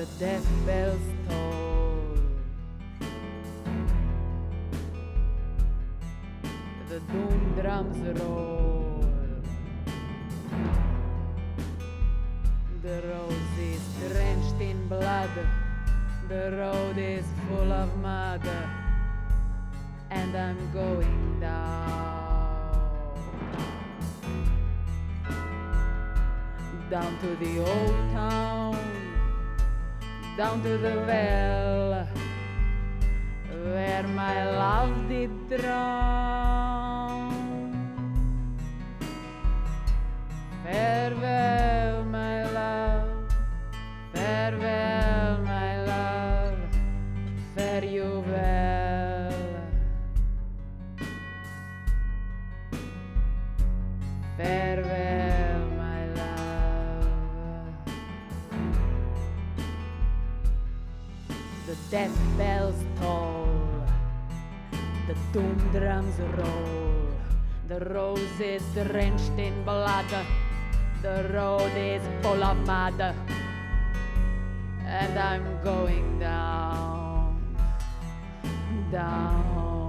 the death bells toll. The doom drums roll. The rose is drenched in blood. The road is full of mud. And I'm going down. Down to the old town. Down to the well. Where my love did drown. Farewell, my love. Farewell, my love. Fare you well. Farewell, The death bells toll. The doom drums roll. The rose is drenched in blood. The road is full of mud. And I'm going down, down.